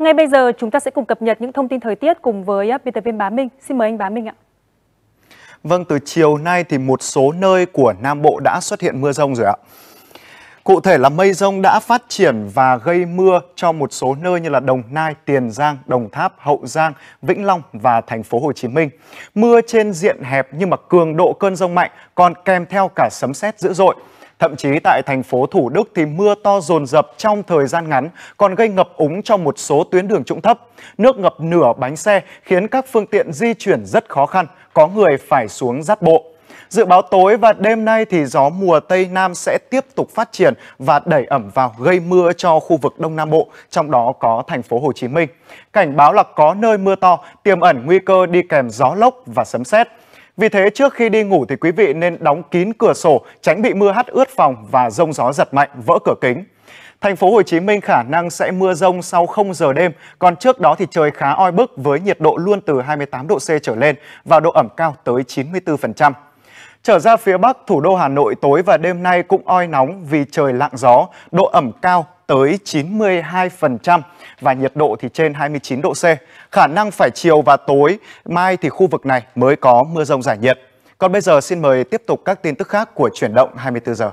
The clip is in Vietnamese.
Ngay bây giờ chúng ta sẽ cùng cập nhật những thông tin thời tiết cùng với à, biên tập viên Bá Minh. Xin mời anh Bá Minh ạ. Vâng, từ chiều nay thì một số nơi của Nam Bộ đã xuất hiện mưa rông rồi ạ. Cụ thể là mây rông đã phát triển và gây mưa cho một số nơi như là Đồng Nai, Tiền Giang, Đồng Tháp, Hậu Giang, Vĩnh Long và thành phố Hồ Chí Minh. Mưa trên diện hẹp nhưng mà cường độ cơn rông mạnh còn kèm theo cả sấm sét dữ dội. Thậm chí tại thành phố Thủ Đức thì mưa to dồn dập trong thời gian ngắn còn gây ngập úng cho một số tuyến đường trũng thấp. Nước ngập nửa bánh xe khiến các phương tiện di chuyển rất khó khăn, có người phải xuống dắt bộ. Dự báo tối và đêm nay thì gió mùa Tây Nam sẽ tiếp tục phát triển và đẩy ẩm vào gây mưa cho khu vực Đông Nam Bộ, trong đó có thành phố Hồ Chí Minh. Cảnh báo là có nơi mưa to, tiềm ẩn nguy cơ đi kèm gió lốc và sấm sét. Vì thế trước khi đi ngủ thì quý vị nên đóng kín cửa sổ, tránh bị mưa hắt ướt phòng và rông gió giật mạnh vỡ cửa kính. Thành phố Hồ Chí Minh khả năng sẽ mưa rông sau 0 giờ đêm, còn trước đó thì trời khá oi bức với nhiệt độ luôn từ 28 độ C trở lên và độ ẩm cao tới 94%. Trở ra phía Bắc, thủ đô Hà Nội tối và đêm nay cũng oi nóng vì trời lặng gió, độ ẩm cao tới 92% và nhiệt độ thì trên 29 độ C. Khả năng phải chiều và tối, mai thì khu vực này mới có mưa rông giải nhiệt. Còn bây giờ xin mời tiếp tục các tin tức khác của chuyển động 24 giờ.